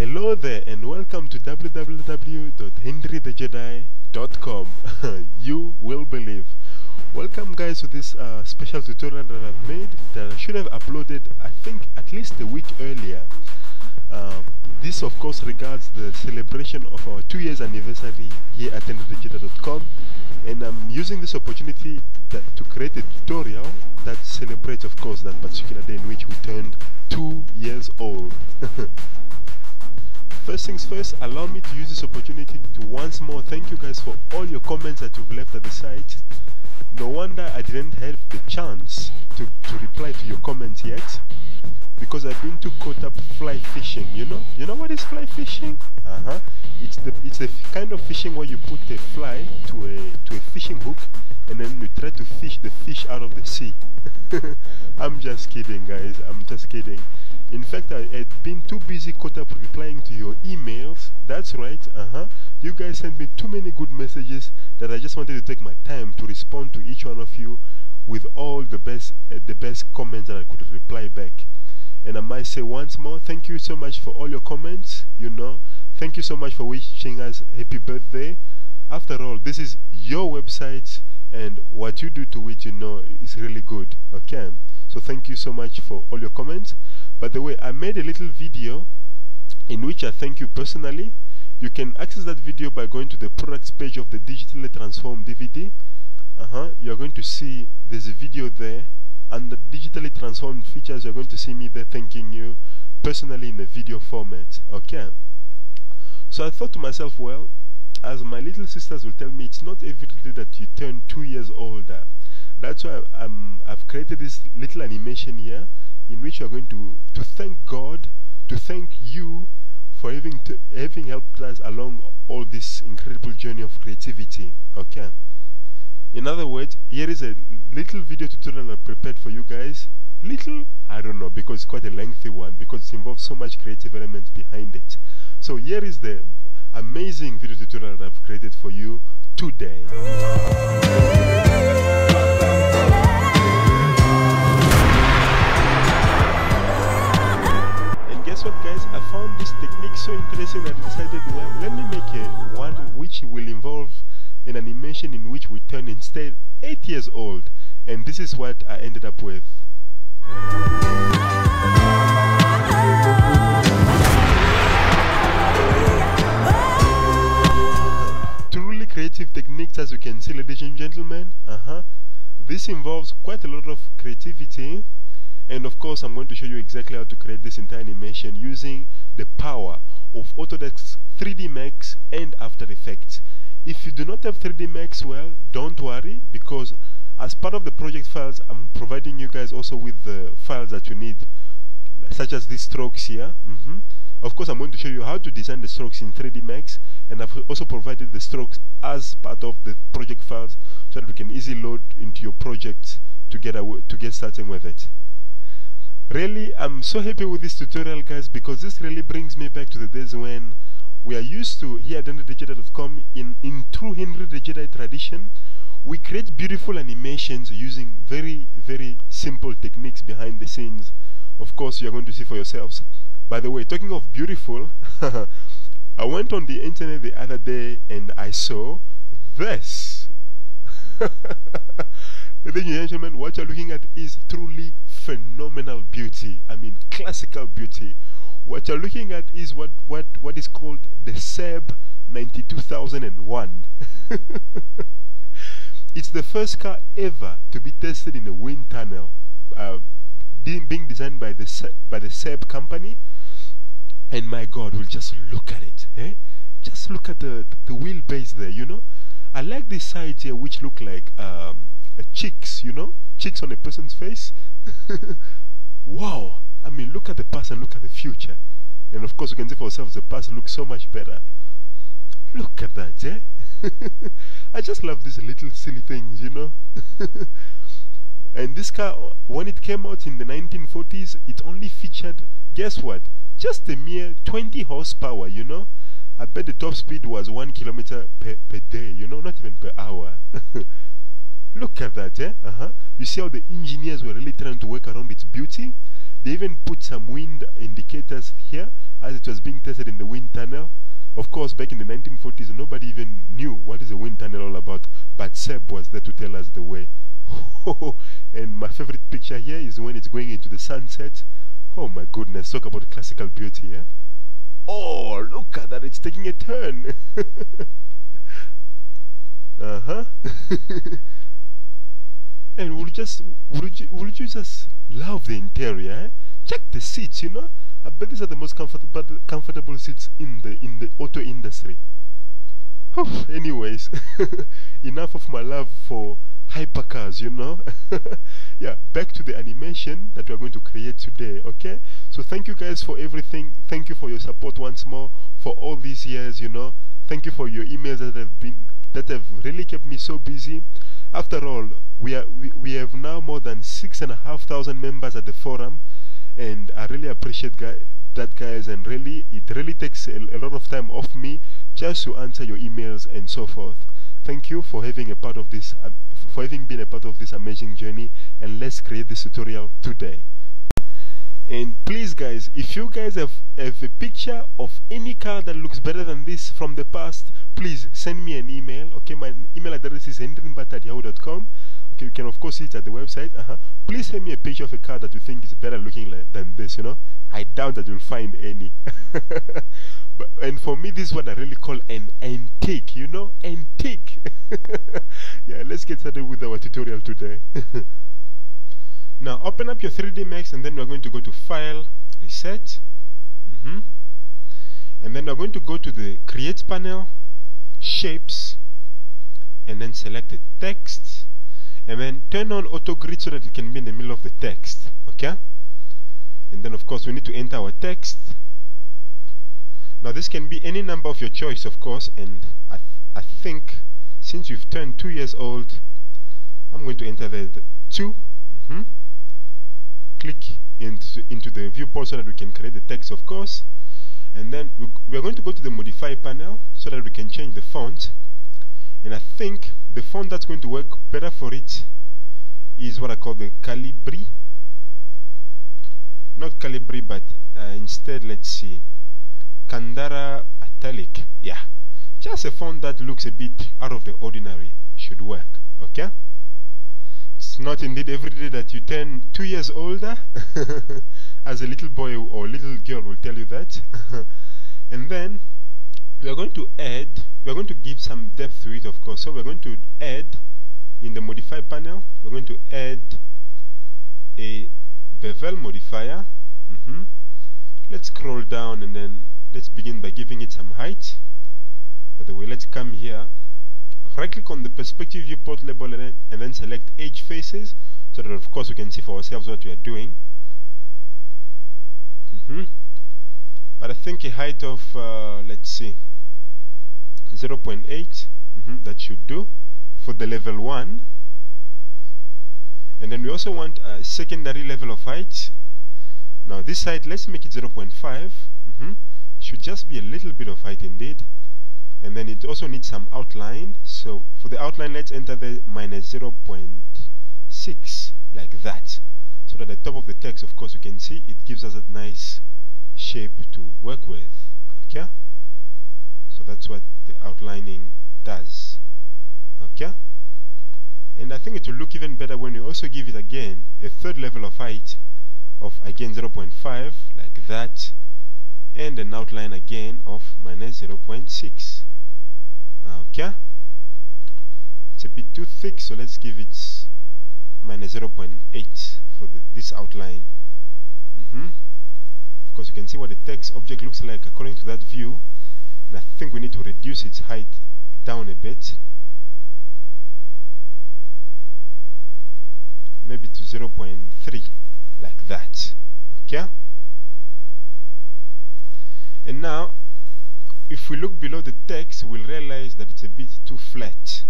Hello there and welcome to www.henrythejedi.com You will believe. Welcome guys to this uh, special tutorial that I've made that I should have uploaded I think at least a week earlier. Uh, This of course regards the celebration of our two years anniversary here at henrythejedi.com and I'm using this opportunity that, to create a tutorial that celebrates of course that particular day in which we turned two years old First things first, allow me to use this opportunity to once more thank you guys for all your comments that you've left at the site. No wonder I didn't have the chance to, to reply to your comments yet because I've been too caught up fly fishing, you know? You know what is fly fishing? Uh-huh. It's the it's the kind of fishing where you put a fly to a to a fishing hook and then you try to fish the fish out of the sea. I'm just kidding guys, I'm just kidding. In fact, I had been too busy caught up replying to your emails. That's right, uh-huh. You guys sent me too many good messages that I just wanted to take my time to respond to each one of you with all the best, uh, the best comments that I could reply back. And I might say once more, thank you so much for all your comments, you know. Thank you so much for wishing us happy birthday. After all, this is your website and what you do to it, you know, is really good, okay? So thank you so much for all your comments. By the way, I made a little video in which I thank you personally. You can access that video by going to the products page of the digitally transformed DVD. Uh -huh. You're going to see there's a video there under digitally transformed features. You're going to see me there thanking you personally in a video format. Okay. So I thought to myself, well, as my little sisters will tell me, it's not every day that you turn two years older. That's why um, I've created this little animation here in which you're going to, to thank God, to thank you for having, to having helped us along all this incredible journey of creativity. Okay? In other words, here is a little video tutorial I prepared for you guys. Little? I don't know, because it's quite a lengthy one, because it involves so much creative elements behind it. So here is the amazing video tutorial that I've created for you today. And guess what guys, I found this technique so interesting that I decided, well, let me make a one which will involve an animation in which we turn instead 8 years old. And this is what I ended up with. Truly creative techniques as you can see ladies and gentlemen. Uh -huh. This involves quite a lot of creativity and of course, I'm going to show you exactly how to create this entire animation using the power of Autodesk 3D Max and After Effects. If you do not have 3D Max, well, don't worry because as part of the project files, I'm providing you guys also with the files that you need, such as these strokes here. Mm -hmm. Of course, I'm going to show you how to design the strokes in 3D Max, and I've also provided the strokes as part of the project files so that we can easily load into your project to get, to get started with it. Really, I'm so happy with this tutorial guys because this really brings me back to the days when we are used to here at HenryTheJedi.com in, in true Henry Jedi tradition, we create beautiful animations using very, very simple techniques behind the scenes. Of course, you're going to see for yourselves. By the way, talking of beautiful, I went on the internet the other day and I saw this. Ladies and gentlemen, what you're looking at is truly phenomenal beauty. I mean, classical beauty. What you're looking at is what, what, what is called the Saab 92001. it's the first car ever to be tested in a wind tunnel, uh, being, designed by the, by the Saab company. And my God, we'll just look at it. Eh? Just look at the, the wheelbase there, you know. I like these sides here which look like um, cheeks, you know, cheeks on a person's face. wow! I mean, look at the past and look at the future. And of course, we can say for ourselves the past looks so much better. Look at that, eh? I just love these little silly things, you know. and this car, when it came out in the 1940s, it only featured, guess what? Just a mere 20 horsepower, you know. I bet the top speed was 1 kilometer per, per day, you know, not even per hour. Look at that, eh? Uh -huh. You see how the engineers were really trying to work around its beauty? They even put some wind indicators here as it was being tested in the wind tunnel. Of course, back in the 1940s, nobody even knew what is a wind tunnel all about, but Saab was there to tell us the way. and my favorite picture here is when it's going into the sunset. Oh my goodness, talk about classical beauty, yeah? Oh, look at that, it's taking a turn. uh-huh. and would you just, would you, would you just love the interior, eh? Check the seats, you know? I bet these are the most comfortable comfortable seats in the in the auto industry. Anyways, enough of my love for hypercars, you know. yeah, back to the animation that we are going to create today, okay? So thank you guys for everything. Thank you for your support once more for all these years, you know. Thank you for your emails that have been that have really kept me so busy. After all, we are we, we have now more than six and a half thousand members at the forum and I really appreciate that guys and really it really takes a, a, lot of time off me just to answer your emails and so forth. Thank you for having a part of this uh, for having been a part of this amazing journey and let's create this tutorial today and please guys if you guys have, have a picture of any car that looks better than this from the past please send me an email okay? My email address is hendrinbat@yahoo.com okay you can of course see it at the website uh -huh. please send me a picture of a car that you think is better looking than this you know? I doubt that you'll find any. But, and for me this is what I really call an antique you know? Antique. Yeah let's get started with our tutorial today now open up your 3D Max and then we're going to go to File, Reset. Mm -hmm. And then we're going to go to the Create panel, Shapes, and then select the text. And then turn on Auto Grid so that it can be in the middle of the text. Okay? And then of course we need to enter our text. Now this can be any number of your choice of course and I, th I think since you've turned 2 years old I'm going to enter the, the 2 mm -hmm click into, into the viewport so that we can create the text of course. And then we, we are going to go to the modify panel so that we can change the font. And I think the font that's going to work better for it is what I call the Calibri. Not Calibri but uh, instead let's see. Candara Italic. Yeah. Just a font that looks a bit out of the ordinary. Should work. Okay not indeed every day that you turn two years older, as a little boy or little girl will tell you that. and then we are going to add, we are going to give some depth to it, of course. So we are going to add in the modify panel, we're going to add a bevel modifier. Mm -hmm. Let's scroll down and then let's begin by giving it some height. By the way, let's come here right click on the perspective viewport label and then, and then select edge faces so that of course we can see for ourselves what we are doing mm -hmm. but I think a height of uh, let's see 0.8 mm -hmm, that should do for the level 1 and then we also want a secondary level of height now this side let's make it 0.5 mm -hmm. should just be a little bit of height indeed and then it also needs some outline. So for the outline let's enter the minus 0.6 like that. So that at the top of the text of course you can see it gives us a nice shape to work with. Okay? So that's what the outlining does. Okay? And I think it will look even better when you also give it again a third level of height of again 0.5 like that. And an outline again of minus 0.6 okay it's a bit too thick so let's give it minus 0.8 for the, this outline. Mm -hmm. because you can see what the text object looks like according to that view. And I think we need to reduce its height down a bit. Maybe to 0.3 like that. Okay and now if we look below the text, we'll realize that it's a bit too flat.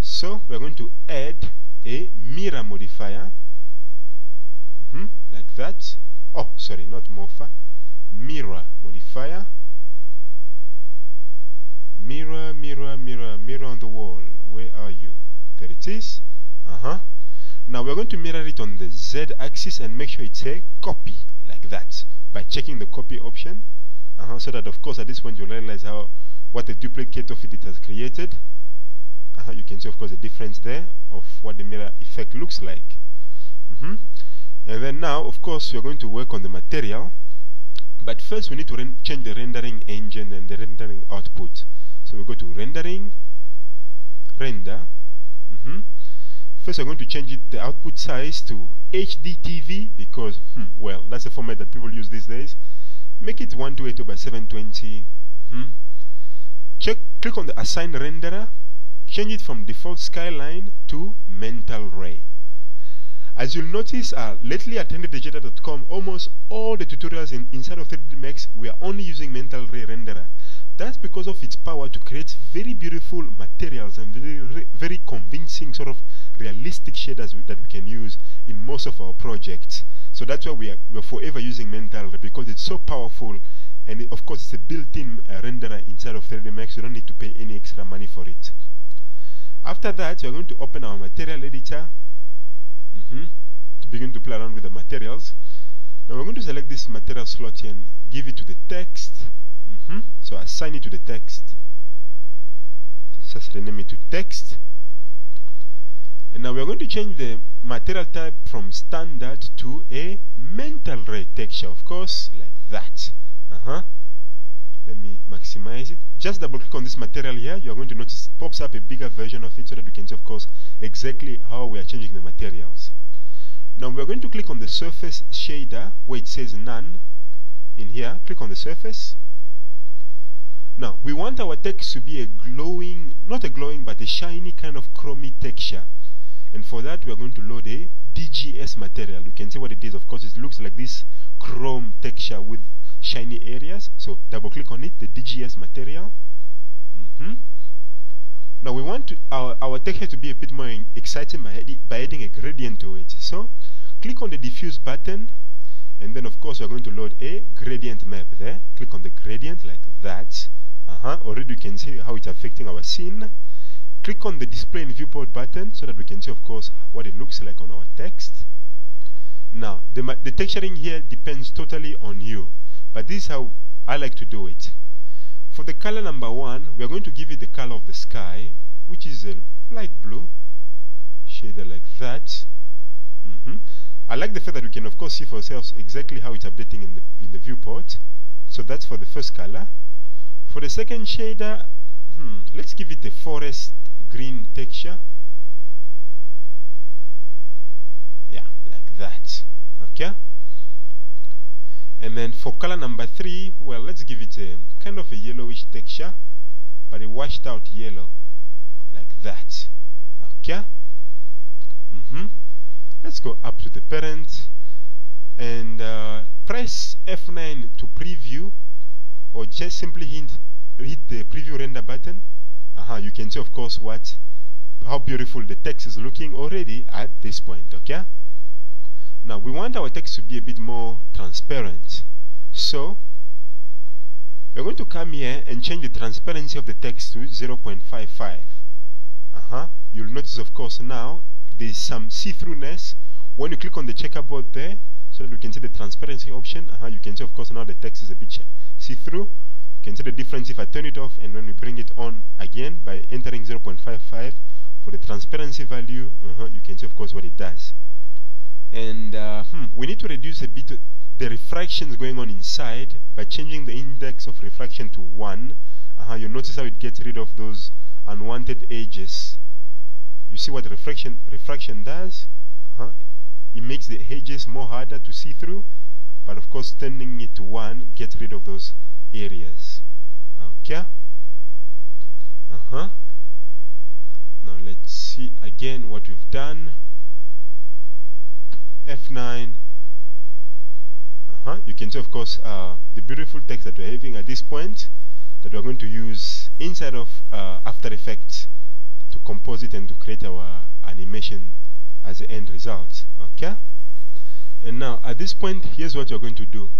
So we're going to add a mirror modifier, mm -hmm, like that. Oh, sorry, not morpher, mirror modifier. Mirror, mirror, mirror, mirror on the wall. Where are you? There it is. Uh-huh. Now we're going to mirror it on the Z axis and make sure it's a copy, like that, by checking the copy option. Uh -huh, so that of course at this point you realize how what a duplicate of it it has created. Uh -huh, you can see of course the difference there of what the mirror effect looks like. Mm -hmm. and then now of course we're going to work on the material. But first we need to change the rendering engine and the rendering output. So we go to rendering render. Mm -hmm. first we're going to change it the output size to HDTV because hmm, well that's the format that people use these days make it 1280 by 720 mm -hmm. check click on the assign renderer change it from default scanline to mental ray as you'll notice uh, lately at henrythejedi.com almost all the tutorials in, inside of 3d max we are only using mental ray renderer that's because of its power to create very beautiful materials and very, very convincing sort of realistic shaders that we can use in most of our projects. So that's why we are, we are forever using Mental because it's so powerful and it, of course it's a built-in uh, renderer inside of 3D Max. You don't need to pay any extra money for it. After that, we're going to open our material editor mm -hmm, to begin to play around with the materials. Now we're going to select this material slot here and give it to the text. Mm -hmm. So assign it to the text. Just rename it to text. And now we're going to change the material type from standard to a mental ray texture, of course, like that. Uh-huh. Let me maximize it. Just double click on this material here. You're going to notice it pops up a bigger version of it so that we can see, of course, exactly how we are changing the materials. Now we're going to click on the surface shader where it says none in here. Click on the surface. Now, we want our text to be a glowing, not a glowing, but a shiny kind of chromy texture. And for that, we are going to load a DGS material. You can see what it is. Of course, it looks like this chrome texture with shiny areas. So double click on it, the DGS material. Mm -hmm. Now we want to, our, our texture to be a bit more exciting by, by adding a gradient to it. So click on the diffuse button and then of course we're going to load a gradient map there. Click on the gradient like that. Uh -huh. Already you can see how it's affecting our scene. Click on the display in viewport button so that we can see, of course, what it looks like on our text. Now, the, the texturing here depends totally on you, but this is how I like to do it. For the color number one, we are going to give it the color of the sky, which is a light blue, shader like that. Mm -hmm. I like the fact that we can, of course, see for ourselves exactly how it's updating in the, in the viewport. So that's for the first color. For the second shader, hmm, let's give it a forest green texture. Yeah, like that. Okay? And then for color number three, well, let's give it a kind of a yellowish texture, but a washed out yellow, like that. Okay? Mm -hmm. Let's go up to the parent and uh, press F9 to preview or just simply hit, hit the preview render button uh-huh, you can see of course what how beautiful the text is looking already at this point okay? Now we want our text to be a bit more transparent. So we're going to come here and change the transparency of the text to 0.55 uh-huh you'll notice of course now there's some see-throughness when you click on the checkerboard there so that we can see the transparency option. Uh -huh, you can see of course now the text is a bit see-through can see the difference if I turn it off and when we bring it on again by entering 0.55 for the transparency value uh -huh, you can see of course what it does. And uh, hmm, we need to reduce a bit the refractions going on inside by changing the index of refraction to 1 uh -huh, you notice how it gets rid of those unwanted edges. You see what refraction refraction does? Uh -huh, it makes the edges more harder to see through but of course turning it to 1 gets rid of those areas okay uh-huh. Now let's see again what we've done. F9 uh-huh. You can see of course uh, the beautiful text that we're having at this point that we're going to use inside of uh, After Effects to compose it and to create our animation as the end result. Okay and now at this point here's what we're going to do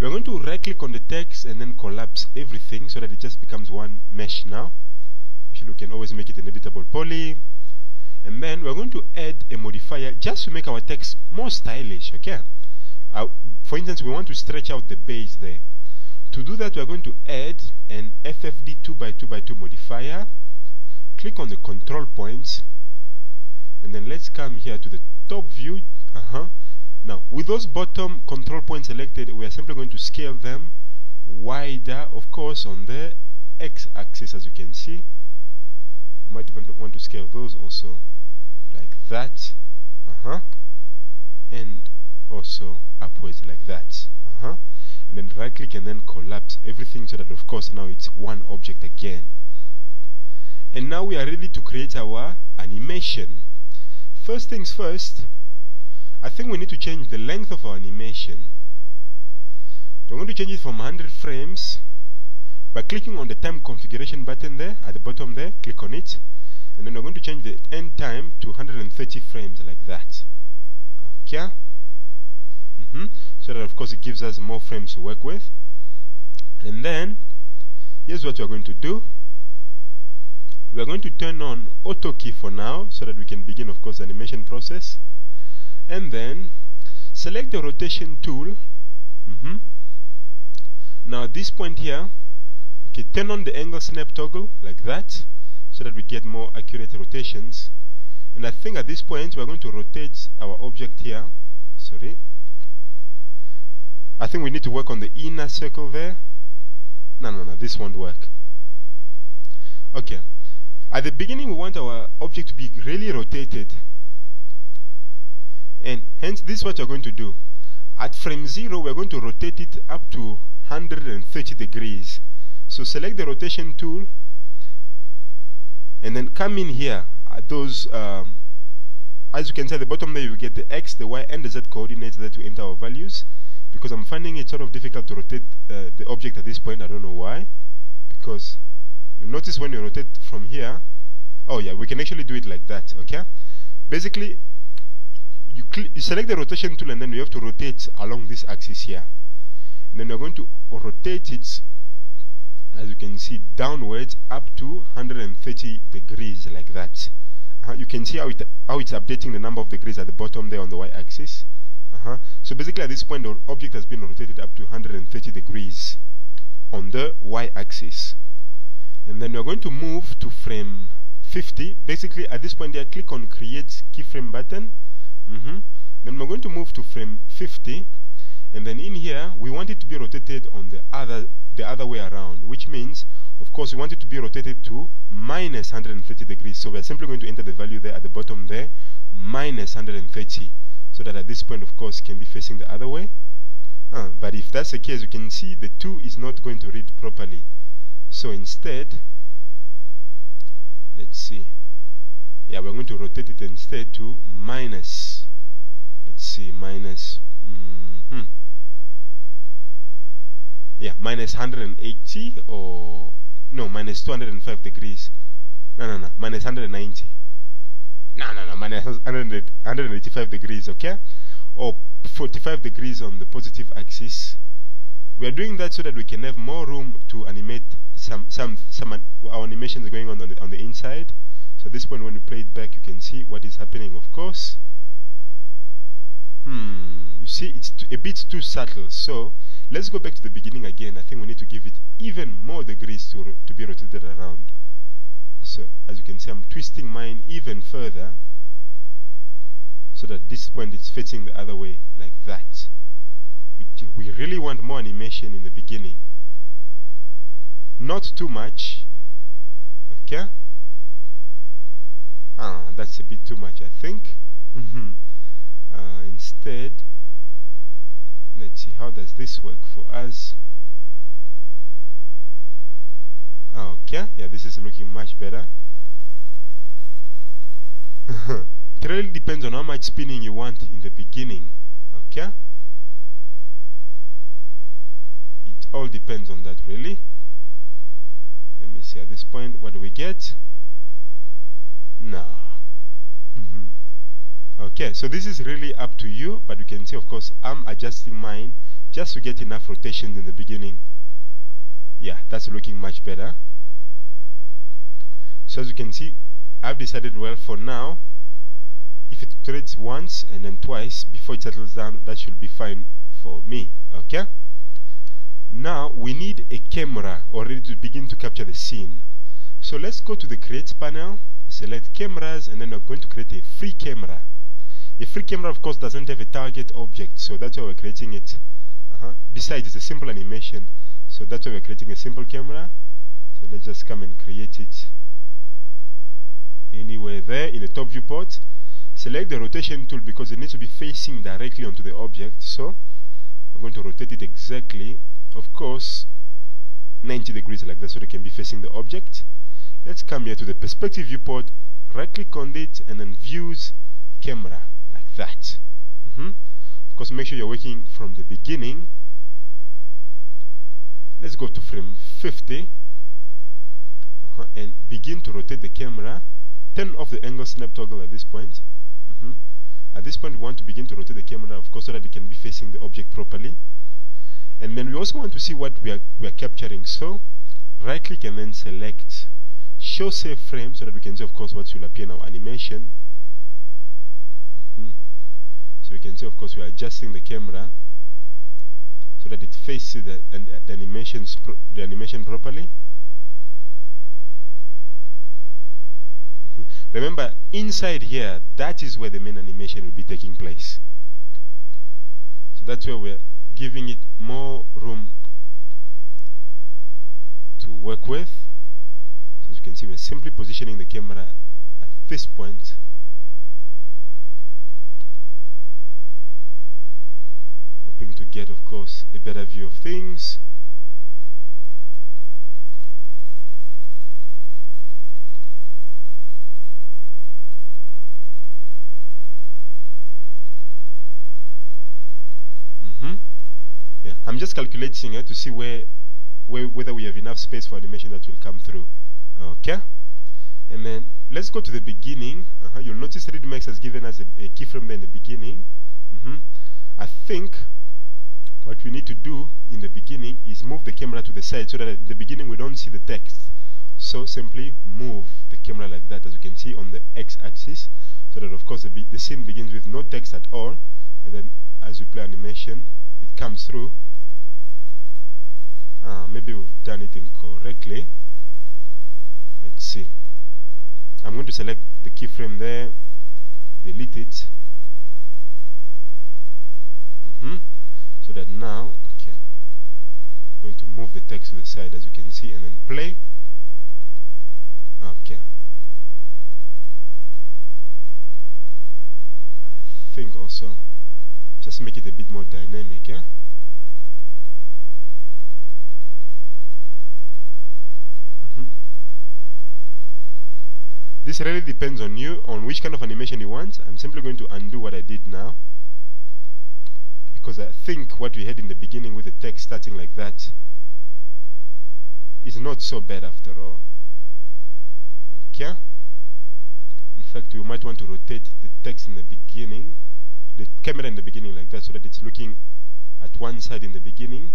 we're going to right click on the text and then collapse everything so that it just becomes one mesh now. We can always make it an editable poly. And then we're going to add a modifier just to make our text more stylish, okay? Uh, for instance, we want to stretch out the base there. to do that we are going to add an FFD 2x2x2 modifier click on the control points and then let's come here to the top view uh-huh now with those bottom control points selected we are simply going to scale them wider of course on the x-axis as you can see. You might even want to scale those also like that uh-huh and also upwards like that uh-huh and then right click and then collapse everything so that of course now it's one object again. And now we are ready to create our animation. First things first I think we need to change the length of our animation. We're going to change it from 100 frames by clicking on the time configuration button there at the bottom there click on it and then we're going to change the end time to 130 frames like that. Okay? Mm -hmm. so that of course it gives us more frames to work with. And then here's what we're going to do. We are going to turn on auto key for now so that we can begin of course the animation process and then select the rotation tool. Mm -hmm. now at this point here okay turn on the angle snap toggle like that so that we get more accurate rotations. And I think at this point we're going to rotate our object here. Sorry. I think we need to work on the inner circle there. No no no this won't work. Okay. At the beginning we want our object to be really rotated and hence this is what you're going to do. At frame 0 we're going to rotate it up to 130 degrees. So select the rotation tool and then come in here at those um, as you can see at the bottom there you get the x, the y and the z coordinates that we enter our values. Because I'm finding it sort of difficult to rotate uh, the object at this point. I don't know why. Because you notice when you rotate from here oh yeah we can actually do it like that okay? Basically you, select the rotation tool and then you have to rotate along this axis here. And then you're going to rotate it as you can see downwards up to 130 degrees like that. Uh, you can see how, it, how it's updating the number of degrees at the bottom there on the y-axis. Uh -huh. so basically at this point the object has been rotated up to 130 degrees on the y-axis. And then we're going to move to frame 50 basically at this point there click on create keyframe button mm -hmm. then we're going to move to frame 50 and then in here we want it to be rotated on the other the other way around which means of course we want it to be rotated to minus 130 degrees. So we're simply going to enter the value there at the bottom there minus 130 so that at this point of course it can be facing the other way. Uh, but if that's the case you can see the 2 is not going to read properly. So instead let's see. Yeah we're going to rotate it instead to minus see minus mm -hmm yeah minus 180 or no minus 205 degrees. No no no minus 190 no no no minus 100, 185 degrees okay? Or 45 degrees on the positive axis. We are doing that so that we can have more room to animate some some some our animations going on on the, on the inside. So at this point when we play it back you can see what is happening of course hmm you see it's a bit too subtle so Let's go back to the beginning again. I think we need to give it even more degrees to, to be rotated around. So, as you can see, I'm twisting mine even further so that this point is facing the other way, like that. We, we really want more animation in the beginning. Not too much. Okay? Ah, that's a bit too much, I think. Uh, instead, let's see how does this work for us? Okay. Yeah this is looking much better. It really depends on how much spinning you want in the beginning okay? It all depends on that really. Let me see at this point what do we get? No mm -hmm. Okay, so this is really up to you, but you can see, of course, I'm adjusting mine just to get enough rotation in the beginning. Yeah, that's looking much better. So as you can see, I've decided, well, for now, if it rotates once and then twice before it settles down, that should be fine for me, okay? Now we need a camera already to begin to capture the scene. So let's go to the create panel, select cameras, and then we're going to create a free camera. A free camera, of course, doesn't have a target object, so that's why we're creating it. Uh -huh. Besides, it's a simple animation, so that's why we're creating a simple camera. So let's just come and create it anywhere there in the top viewport. Select the rotation tool because it needs to be facing directly onto the object. So we're going to rotate it exactly, of course, 90 degrees like that so it can be facing the object. Let's come here to the perspective viewport, right click on it and then views camera that. Mm -hmm. Of course, make sure you're working from the beginning. Let's go to frame 50 uh -huh, and begin to rotate the camera. Turn off the angle snap toggle at this point. Mm -hmm. At this point, we want to begin to rotate the camera, of course, so that it can be facing the object properly. And then we also want to see what we are, we are capturing. So, right click and then select show safe frame so that we can see, of course, what will appear in our animation. Mm -hmm. So you can see, of course, we are adjusting the camera so that it faces the, and, the, animations the animation properly. Remember, inside here, that is where the main animation will be taking place. So that's where we're giving it more room to work with. So as you can see, we're simply positioning the camera at this point. To get, of course, a better view of things. Yeah, I'm just calculating it to see where, where whether we have enough space for animation that will come through. Okay, and then let's go to the beginning. Uh -huh. You'll notice 3D Max has given us a, a keyframe there in the beginning. Mm -hmm. I think what we need to do in the beginning is move the camera to the side so that at the beginning we don't see the text. So simply move the camera like that, as you can see on the x-axis, so that of course the, the scene begins with no text at all, and then as we play animation, it comes through. Ah, maybe we've done it incorrectly. Let's see. I'm going to select the keyframe there, delete it. Mm -hmm. So that now, okay, I'm going to move the text to the side as you can see and then play. Okay. I think also just make it a bit more dynamic, yeah? Mm -hmm. This really depends on you, on which kind of animation you want. I'm simply going to undo what I did now. Because I think what we had in the beginning with the text starting like that is not so bad after all. Okay? In fact, we might want to rotate the text in the beginning the camera in the beginning like that so that it's looking at one side in the beginning.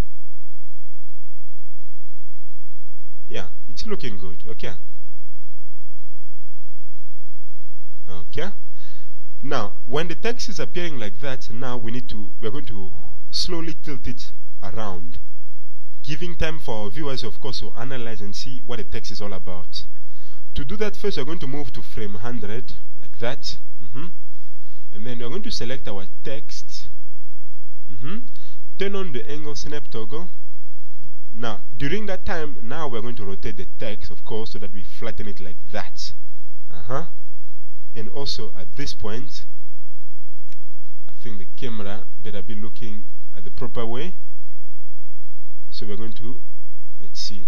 Yeah, it's looking good. Okay. Okay. Now, when the text is appearing like that, now we need to, we're going to slowly tilt it around, giving time for our viewers, of course, to analyze and see what the text is all about. To do that, first we're going to move to frame 100, like that. Mm -hmm and then we're going to select our text mm -hmm. turn on the angle snap toggle now during that time now we're going to rotate the text of course so that we flatten it like that uh-huh and also at this point I think the camera better be looking at the proper way so we're going to let's see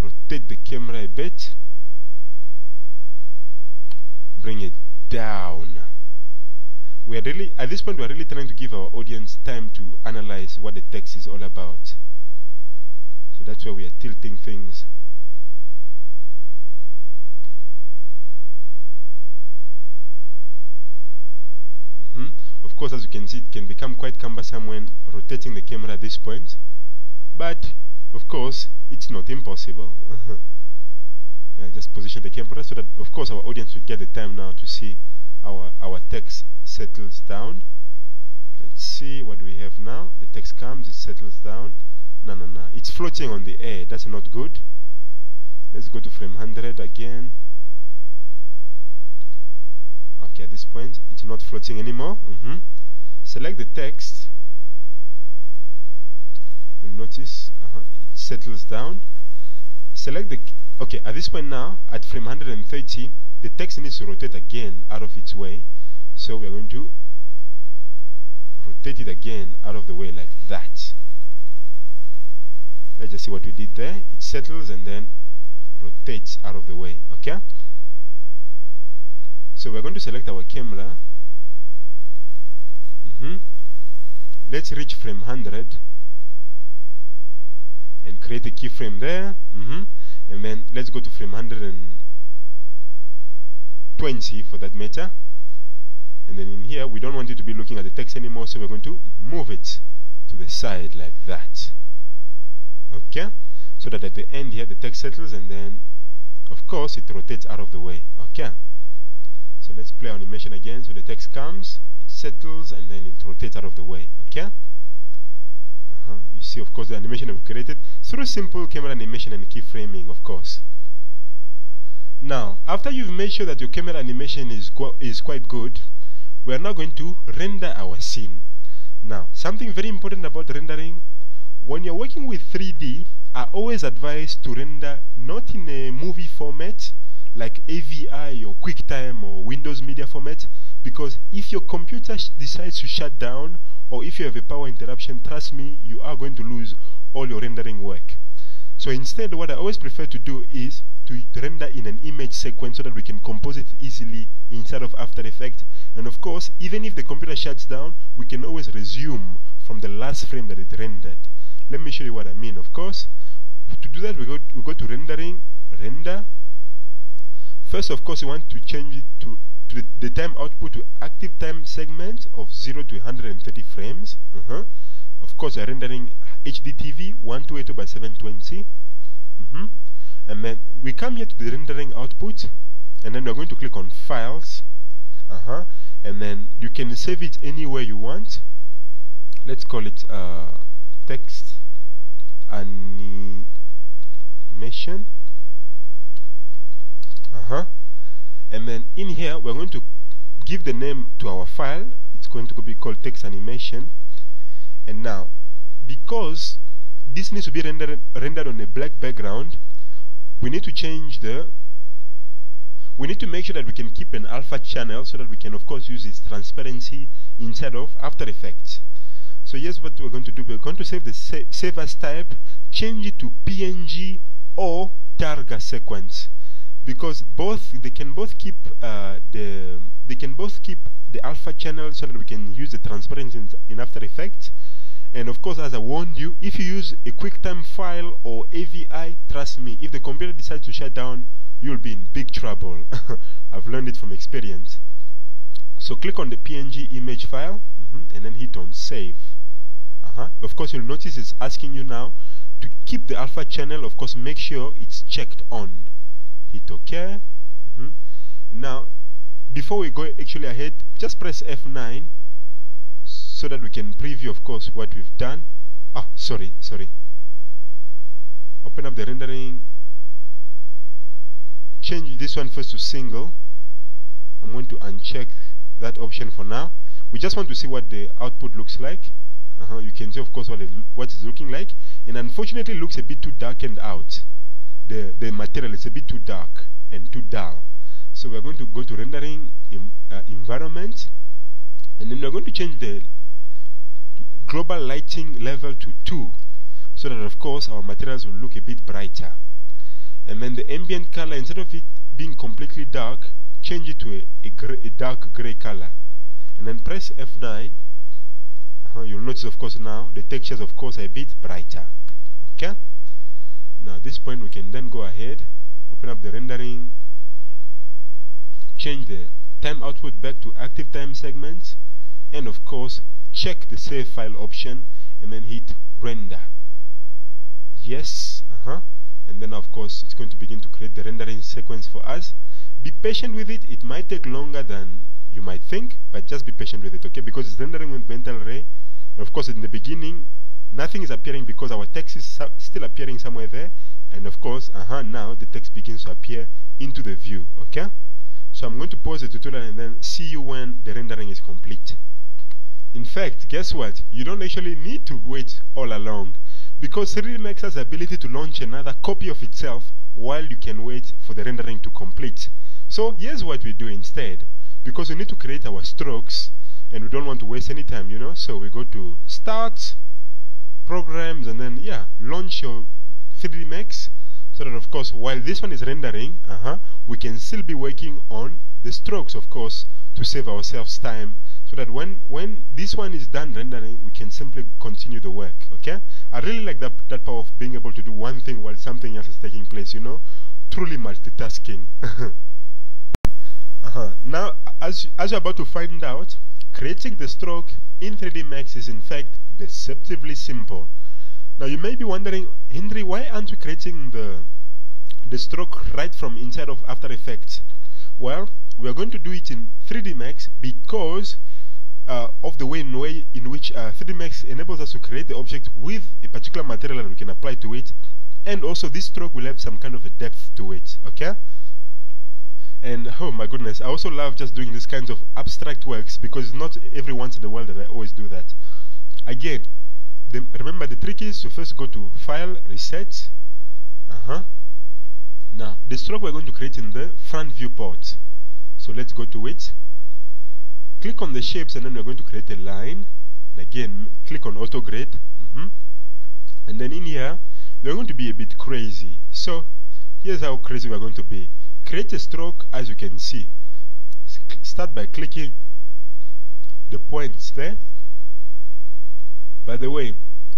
rotate the camera a bit bring it down. We are really, at this point, we are really trying to give our audience time to analyze what the text is all about. So that's why we are tilting things. Mm -hmm. Of course, as you can see, it can become quite cumbersome when rotating the camera at this point. But, of course, it's not impossible. yeah, just position the camera so that of course our audience will get the time now to see our our text settles down. Let's see what we have now. The text comes it settles down. No no no. It's floating on the air. That's not good. Let's go to frame 100 again okay at this point it's not floating anymore. Mm -hmm. select the text. You'll notice uh -huh, it settles down. Select the okay at this point now at frame 130 the text needs to rotate again out of its way. So we're going to rotate it again out of the way like that. Let's just see what we did there. It settles and then rotates out of the way okay so we're going to select our camera. Mm -hmm. let's reach frame 100 and create a keyframe there. Mm -hmm. and then let's go to frame 120 for that matter. And then in here we don't want it to be looking at the text anymore so we're going to move it to the side like that. Okay? So that at the end here the text settles and then of course it rotates out of the way. Okay so let's play animation again so the text comes it settles and then it rotates out of the way okay uh -huh. you see of course the animation we've created through simple camera animation and keyframing of course now after you've made sure that your camera animation is, is quite good we are now going to render our scene. Now, something very important about rendering, when you're working with 3D, I always advise to render not in a movie format like AVI or QuickTime or Windows Media format because if your computer decides to shut down or if you have a power interruption, trust me, you are going to lose all your rendering work. So instead, what I always prefer to do is to render in an image sequence so that we can compose it easily inside of After Effects. And of course, even if the computer shuts down, we can always resume from the last frame that it rendered. Let me show you what I mean, of course. To do that, we go, we go to rendering, render. First, of course, we want to change it to, to the, time output to active time segment of 0 to 130 frames. Uh -huh. Of course, rendering HDTV 1280 by 720. Mm -hmm. And then we come here to the rendering output, and then we're going to click on Files. Uh-huh. And then you can save it anywhere you want. Let's call it uh, text animation. Uh-huh. And then in here, we're going to give the name to our file. It's going to be called text animation. And now, because this needs to be rendered, rendered on a black background, we need to change the we need to make sure that we can keep an alpha channel so that we can of course use its transparency inside of After Effects. So here's what we're going to do. We're going to save the sa save as type, change it to PNG or Targa sequence because both they can both keep uh, the they can both keep the alpha channel so that we can use the transparency in, After Effects and of course, as I warned you, if you use a QuickTime file or AVI, trust me, if the computer decides to shut down, you'll be in big trouble. I've learned it from experience. So click on the PNG image file, mm -hmm, and then hit on save. Uh -huh. Of course, you'll notice it's asking you now to keep the alpha channel. Of course, make sure it's checked on. Hit OK. Mm -hmm. Now, before we go actually ahead, just press F9 so that we can preview of course what we've done. Ah sorry sorry. Open up the rendering. Change this one first to single. I'm going to uncheck that option for now. We just want to see what the output looks like. Uh -huh. you can see of course what, it, what it's looking like. And unfortunately it looks a bit too darkened out the, the material is a bit too dark and too dull. So we're going to go to rendering in, uh, environment and then we're going to change the global lighting level to 2 so that of course our materials will look a bit brighter. And then the ambient color instead of it being completely dark change it to a, a, gray, a dark gray color. And then press F9 uh, you'll notice of course now the textures of course are a bit brighter. Okay now at this point we can then go ahead open up the rendering change the time output back to active time segments and of course check the save file option and then hit render yes uh-huh and then of course it's going to begin to create the rendering sequence for us be patient with it it might take longer than you might think, but just be patient with it, okay? Because it's rendering with mental ray. And of course, in the beginning, nothing is appearing because our text is still appearing somewhere there. And of course, uh -huh, now the text begins to appear into the view, okay? So I'm going to pause the tutorial and then see you when the rendering is complete. In fact, guess what? You don't actually need to wait all along because 3D Max has the ability to launch another copy of itself while you can wait for the rendering to complete. So here's what we do instead. Because we need to create our strokes and we don't want to waste any time, you know. So we go to Start, Programs, and then, yeah, launch your 3D Max so that, of course, while this one is rendering, uh -huh, we can still be working on the strokes, of course, to save ourselves time so that when, when this one is done rendering, we can simply continue the work, okay? I really like that, that power of being able to do one thing while something else is taking place, you know? Truly multitasking. uh -huh. Now, as, as you're about to find out, creating the stroke in 3D Max is in fact deceptively simple. Now you may be wondering, Henry, why aren't we creating the, the stroke right from inside of After Effects? Well, we are going to do it in 3D Max because uh, of the way in, way in which uh, 3D Max enables us to create the object with a particular material that we can apply to it and also this stroke will have some kind of a depth to it, okay? And oh my goodness, I also love just doing these kinds of abstract works because it's not every once in a while that I always do that. Again, the, remember the trick is to first go to File, Reset. Uh-huh. Now, the stroke we're going to create in the front viewport. So let's go to it. Click on the shapes and then we're going to create a line. And again, click on AutoGrid. Mm -hmm. And then in here, we're going to be a bit crazy. So, here's how crazy we're going to be. Create a stroke as you can see. Start by clicking the points there by the way,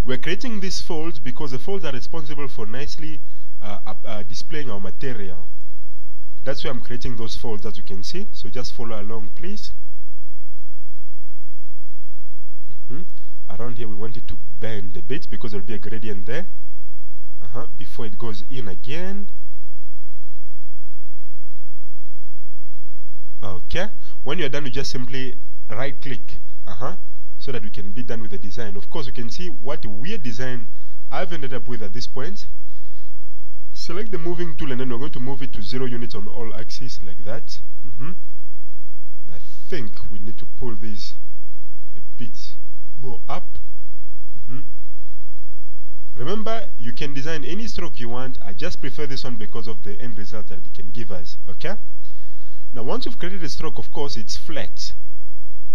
we're creating these folds because the folds are responsible for nicely uh, uh, displaying our material. That's why I'm creating those folds as you can see. So just follow along, please. Mm -hmm. Around here we want it to bend a bit because there will be a gradient there. Uh -huh. Before it goes in again. Okay. When you're done, you just simply right click. Uh huh so that we can be done with the design. Of course, you can see what weird design I've ended up with at this point. Select the moving tool and then we're going to move it to zero units on all axes like that. Mm -hmm. I think we need to pull these a bit more up. Mm -hmm. Remember, you can design any stroke you want. I just prefer this one because of the end result that it can give us. Okay? Now, once you've created a stroke, of course, it's flat.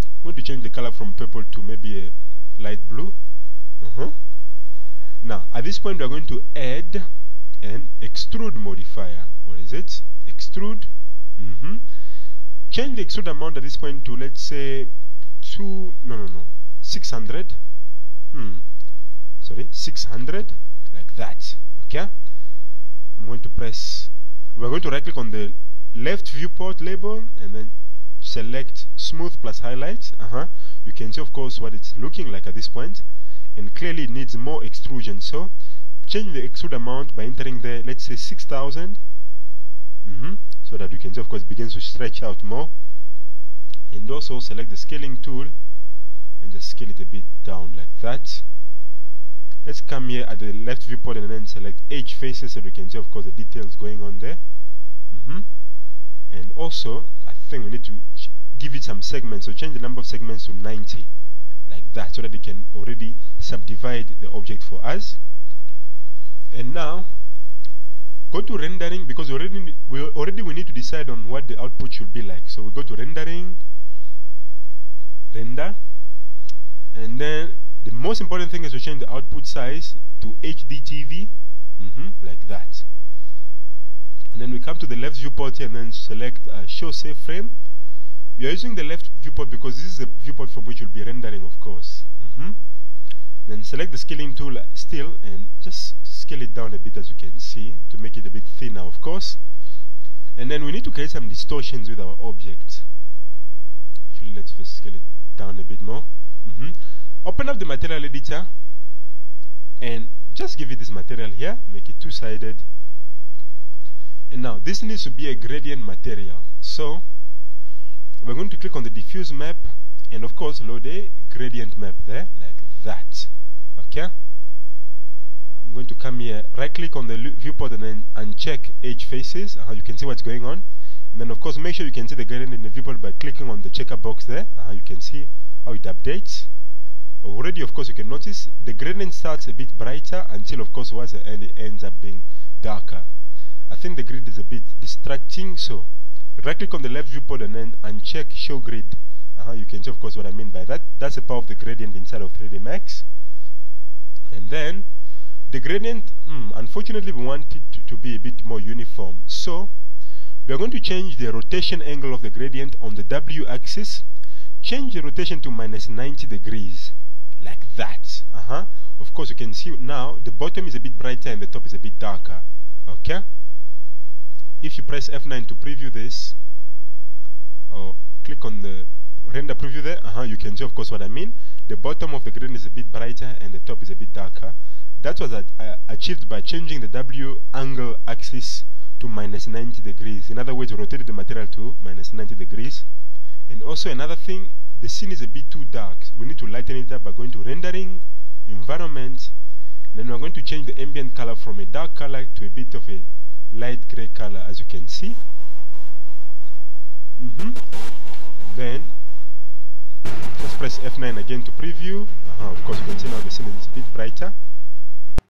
I'm going to change the color from purple to maybe a light blue. Uh -huh. Now, at this point, we are going to add an extrude modifier. What is it? Extrude. Mm -hmm. Change the extrude amount at this point to, let's say, two, no, no, no, 600. Hmm. Sorry, 600, like that. Okay? I'm going to press, we're going to right click on the left viewport label and then select smooth plus highlight. Uh -huh. you can see of course what it's looking like at this point. And clearly it needs more extrusion. So change the extrude amount by entering there let's say 6000 mm -hmm. so that you can see of course begins to stretch out more. And also select the scaling tool and just scale it a bit down like that. Let's come here at the left viewport and then select edge faces so you can see of course the details going on there. Mm -hmm. And also I think we need to give it some segments. So change the number of segments to 90 like that so that it can already subdivide the object for us. And now go to rendering because already we already we need to decide on what the output should be like. So we go to rendering render and then the most important thing is to change the output size to HDTV mm -hmm, like that and then we come to the left viewport here and then select uh, show safe frame we are using the left viewport because this is the viewport from which we'll be rendering, of course. Mm -hmm. Then select the scaling tool still and just scale it down a bit as you can see to make it a bit thinner, of course. And then we need to create some distortions with our object. Actually, let's first scale it down a bit more. Mm -hmm. Open up the material editor and just give it this material here, make it two-sided. And now, this needs to be a gradient material. So, we're going to click on the diffuse map and of course load a gradient map there like that. Okay? I'm going to come here right click on the viewport and then uncheck edge faces uh, you can see what's going on. And then of course make sure you can see the gradient in the viewport by clicking on the checker box there uh, you can see how it updates. Already of course you can notice the gradient starts a bit brighter until of course towards the end it ends up being darker I think the grid is a bit distracting so right click on the left viewport and then uncheck show grid. Uh -huh, you can see of course what I mean by that. That's the power of the gradient inside of 3D Max. And then the gradient hmm, unfortunately we want it to, to be a bit more uniform. So we are going to change the rotation angle of the gradient on the W axis. Change the rotation to minus 90 degrees like that. Uh -huh. of course you can see now the bottom is a bit brighter and the top is a bit darker. Okay if you press F9 to preview this or click on the render preview there uh -huh, you can see of course what I mean. The bottom of the gradient is a bit brighter and the top is a bit darker. That was uh, achieved by changing the W angle axis to minus 90 degrees. In other words rotated the material to minus 90 degrees. And also another thing the scene is a bit too dark. We need to lighten it up by going to rendering environment and then we're going to change the ambient color from a dark color to a bit of a light gray color as you can see. Mm -hmm. then just press F9 again to preview. Uh -huh, of course you can see now the scene is a bit brighter